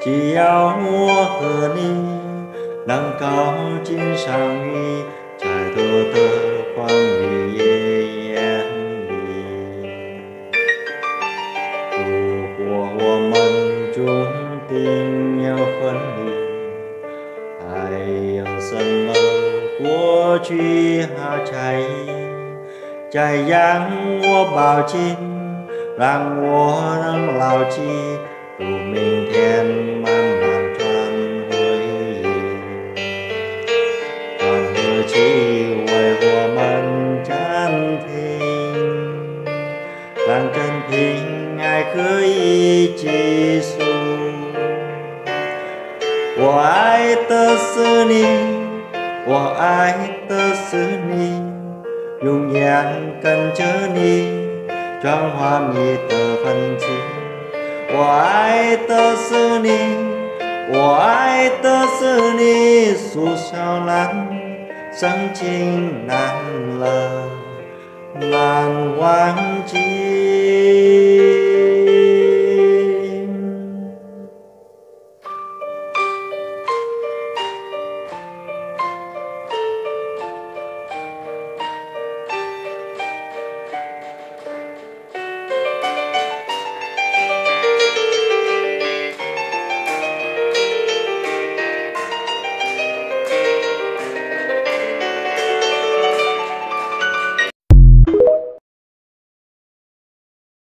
只要我和你能够经上你再多的荒野也眼里。如果我们注定要分离，还有什么过去好在意？再让我抱紧，让我能牢记，如明天慢慢转回忆。转河期为我们暂停，让真凭爱可以结束。我爱的是你，我爱的是你。永远跟着你，转化你的痕迹。我爱的是你，我爱的是你，诉说难，深情难